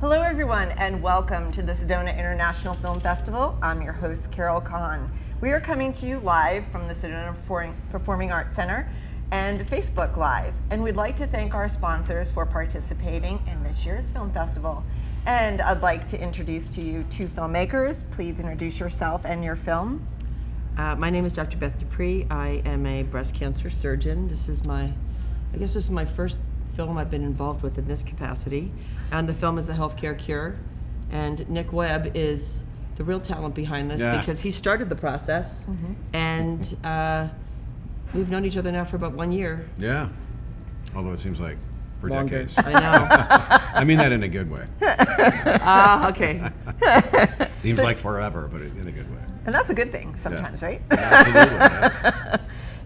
Hello, everyone, and welcome to the Sedona International Film Festival. I'm your host, Carol Kahn. We are coming to you live from the Sedona Performing Arts Center and Facebook Live. And we'd like to thank our sponsors for participating in this year's film festival. And I'd like to introduce to you two filmmakers. Please introduce yourself and your film. Uh, my name is Dr. Beth DuPree. I am a breast cancer surgeon. This is my, I guess this is my first film I've been involved with in this capacity. And the film is The Healthcare Cure. And Nick Webb is the real talent behind this Yeah. because he started the process. And uh, we've known each other now for about one year. Yeah. Although it seems like for Longer. decades. I know. I mean that in a good way. Ah, okay. Seems like forever, but in a good way. And that's a good thing sometimes, right? Absolutely. yeah.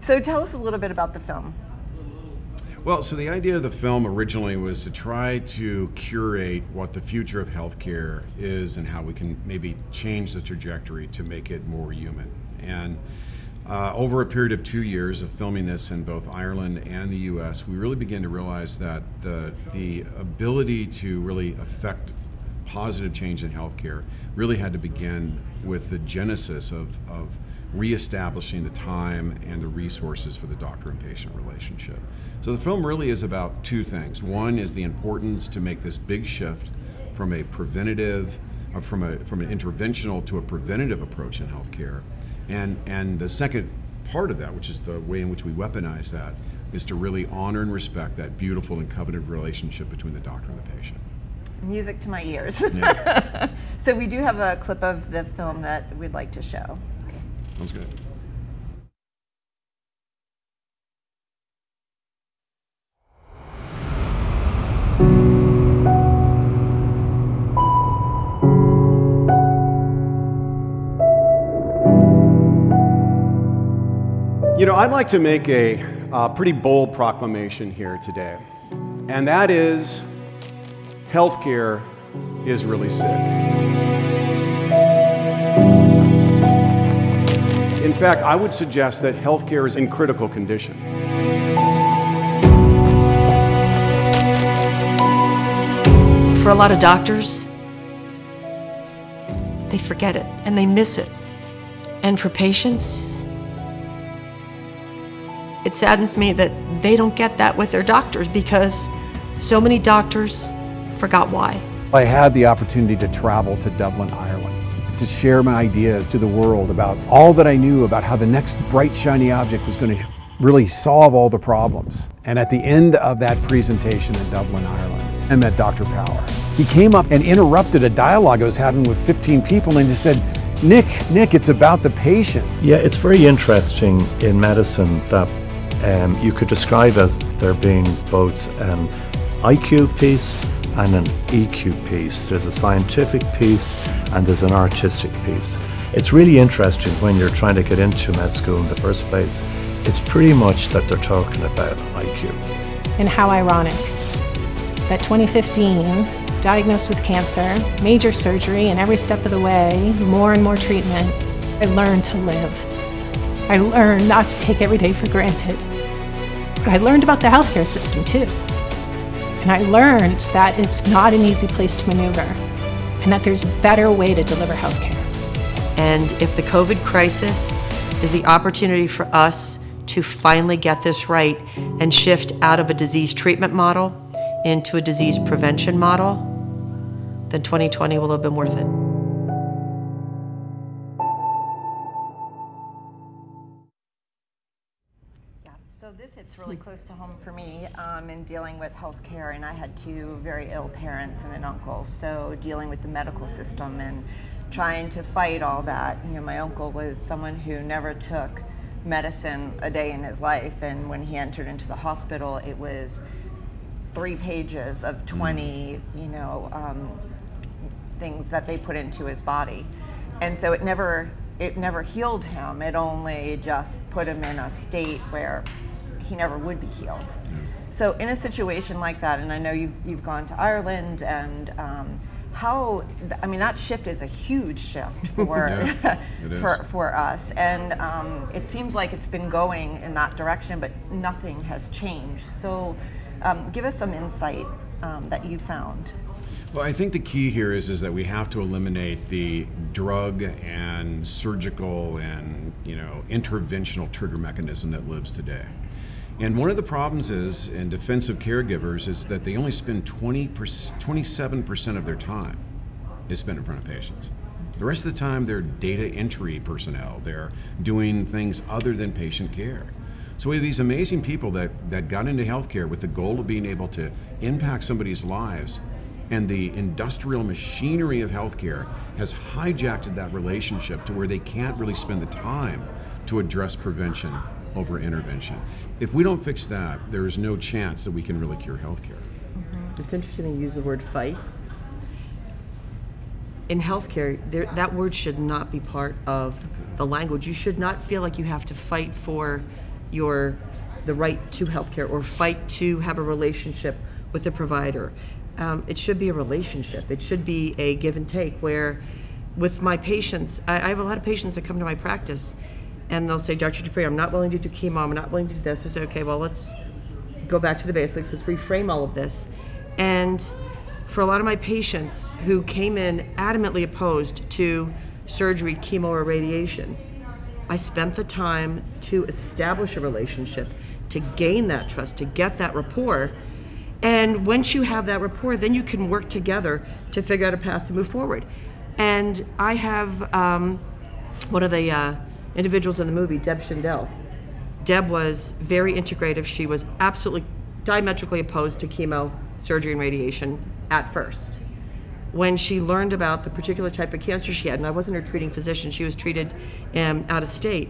so tell us a little bit about the film. Well, so the idea of the film originally was to try to curate what the future of healthcare is and how we can maybe change the trajectory to make it more human. And uh, over a period of two years of filming this in both Ireland and the U.S., we really began to realize that the the ability to really affect positive change in healthcare really had to begin with the genesis of, of reestablishing the time and the resources for the doctor and patient relationship. So the film really is about two things. One is the importance to make this big shift from a preventative, or from a from an interventional to a preventative approach in healthcare, and and the second part of that, which is the way in which we weaponize that, is to really honor and respect that beautiful and coveted relationship between the doctor and the patient. Music to my ears. Yeah. so we do have a clip of the film that we'd like to show. Okay. Sounds good. You know, I'd like to make a pretty bold proclamation here today, and that is healthcare is really sick. In fact, I would suggest that healthcare is in critical condition. For a lot of doctors, they forget it and they miss it. And for patients, it saddens me that they don't get that with their doctors because so many doctors forgot why. I had the opportunity to travel to Dublin, Ireland, to share my ideas to the world about all that I knew about how the next bright, shiny object was going to really solve all the problems. And at the end of that presentation in Dublin, Ireland, I met Dr. Power. He came up and interrupted a dialogue I was having with 15 people and just said, Nick, Nick, it's about the patient. Yeah, it's very interesting in medicine that um, you could describe as there being both an IQ piece and an EQ piece. There's a scientific piece and there's an artistic piece. It's really interesting when you're trying to get into med school in the first place. It's pretty much that they're talking about IQ. And how ironic that 2015, diagnosed with cancer, major surgery, and every step of the way, more and more treatment, I learned to live. I learned not to take every day for granted. I learned about the healthcare system too. And I learned that it's not an easy place to maneuver and that there's a better way to deliver healthcare. And if the COVID crisis is the opportunity for us to finally get this right and shift out of a disease treatment model into a disease prevention model, then 2020 will have been worth it. So this hits really close to home for me um, in dealing with healthcare, and I had two very ill parents and an uncle. So dealing with the medical system and trying to fight all that. You know, my uncle was someone who never took medicine a day in his life, and when he entered into the hospital, it was three pages of 20, you know, um, things that they put into his body, and so it never it never healed him. It only just put him in a state where he never would be healed. So in a situation like that, and I know you've you've gone to Ireland and. Um, how I mean that shift is a huge shift for Yeah, for for us, and um, it seems like it's been going in that direction, but nothing has changed. So, um, give us some insight um, that you found. Well, I think the key here is is that we have to eliminate the drug and surgical and you know interventional trigger mechanism that lives today. And one of the problems is in defensive caregivers is that they only spend 20 27% of their time is spent in front of patients. The rest of the time they're data entry personnel. They're doing things other than patient care. So we have these amazing people that, that got into healthcare with the goal of being able to impact somebody's lives and the industrial machinery of healthcare has hijacked that relationship to where they can't really spend the time to address prevention over intervention. If we don't fix that, there is no chance that we can really cure healthcare. Mm-hmm. It's interesting you use the word fight. In healthcare, there, that word should not be part of the language. You should not feel like you have to fight for your the right to healthcare or fight to have a relationship with a provider um, it should be a relationship. It should be a give and take where, with my patients, I, I, have a lot of patients that come to my practice and they'll say, Dr. DuPree, I'm not willing to do chemo, I'm not willing to do this. I say, okay, well, let's go back to the basics, let's reframe all of this. And for a lot of my patients who came in adamantly opposed to surgery, chemo, or radiation, I spent the time to establish a relationship, to gain that trust, to get that rapport and once you have that rapport, then you can work together to figure out a path to move forward. And I have um, one of the uh, individuals in the movie, Deb Schindel. Deb was very integrative. She was absolutely diametrically opposed to chemo, surgery, and radiation at first. When she learned about the particular type of cancer she had, and I wasn't her treating physician, she was treated um, out of state.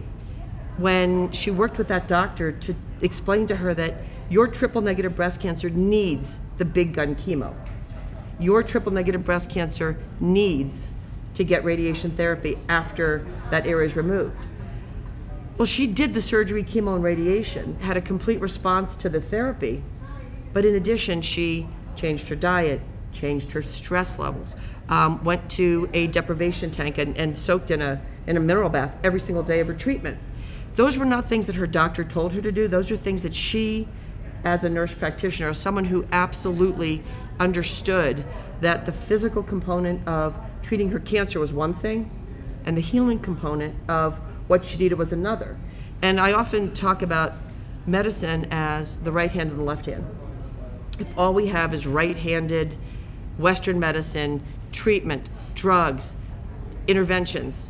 When she worked with that doctor to explain to her that your triple negative breast cancer needs the big gun chemo. Your triple negative breast cancer needs to get radiation therapy after that area is removed. Well, she did the surgery, chemo, and radiation, had a complete response to the therapy, but in addition, she changed her diet, changed her stress levels, um, went to a deprivation tank and, and soaked in a, in a mineral bath every single day of her treatment. Those were not things that her doctor told her to do, those are things that she as a nurse practitioner, as someone who absolutely understood that the physical component of treating her cancer was one thing and the healing component of what she needed was another. And I often talk about medicine as the right hand and the left hand. If all we have is right handed Western medicine, treatment, drugs, interventions,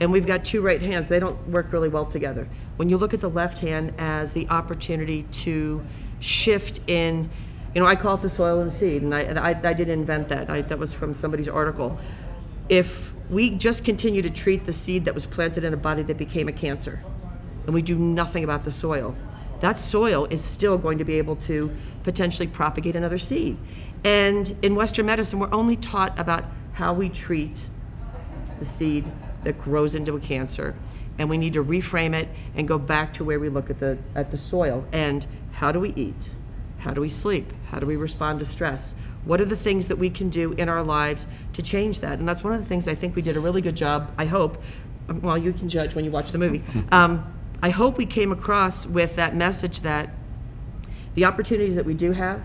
and we've got two right hands, they don't work really well together. When you look at the left hand as the opportunity to shift in, you know, I call it the soil and seed, and I, I, I didn't invent that. I, that was from somebody's article. If we just continue to treat the seed that was planted in a body that became a cancer, and we do nothing about the soil, that soil is still going to be able to potentially propagate another seed. And in Western medicine, we're only taught about how we treat the seed that grows into a cancer. And we need to reframe it and go back to where we look at the at the soil. And how do we eat? How do we sleep? How do we respond to stress what are the things that we can do in our lives to change that and that's one of the things i think we did a really good job i hope um, well you can judge when you watch the movie um, i hope we came across with that message that the opportunities that we do have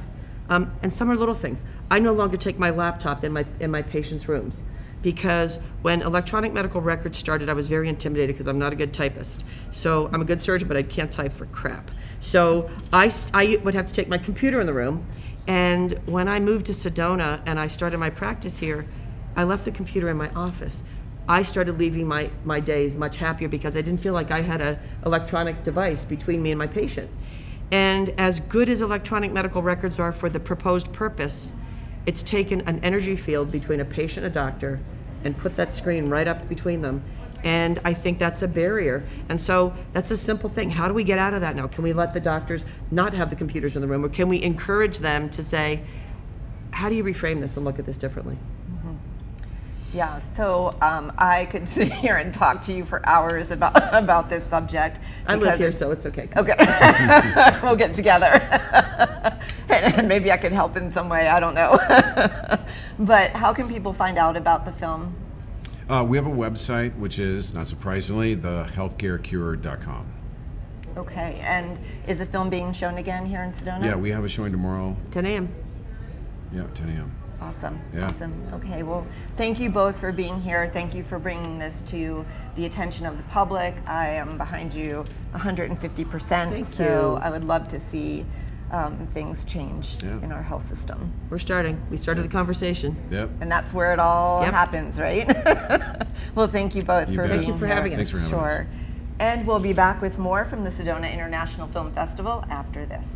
um, and some are little things i no longer take my laptop in my in my patients rooms because when electronic medical records started, I was very intimidated because I'm not a good typist. So I'm a good surgeon, but I can't type for crap. So I, I would have to take my computer in the room. And when I moved to Sedona and I started my practice here, I left the computer in my office. I started leaving my, my days much happier because I didn't feel like I had an electronic device between me and my patient. And as good as electronic medical records are for the proposed purpose, it's taken an energy field between a patient and a doctor and put that screen right up between them. And I think that's a barrier. And so that's a simple thing. How do we get out of that now? Can we let the doctors not have the computers in the room? Or can we encourage them to say, how do you reframe this and look at this differently? Yeah, so um, I could sit here and talk to you for hours about about this subject. I live here, so it's okay. Okay, we'll get together, and maybe I could help in some way. I don't know. but how can people find out about the film? Uh, we have a website, which is not surprisingly, thehealthcarecure.com. Okay, and is the film being shown again here in Sedona? Yeah, we have a showing tomorrow. 10 a.m. Yeah, 10 a.m. Awesome. Yeah. Awesome. Okay. Well, thank you both for being here. Thank you for bringing this to the attention of the public. I am behind you 150%. Thank so you. I would love to see um, things change Yeah. in our health system. We're starting. We started the conversation. Yep. And that's where it all Yep. happens, right? well, thank you both You for bet. being Thank you for here. having us. Thanks for having sure. us. And we'll be back with more from the Sedona International Film Festival after this.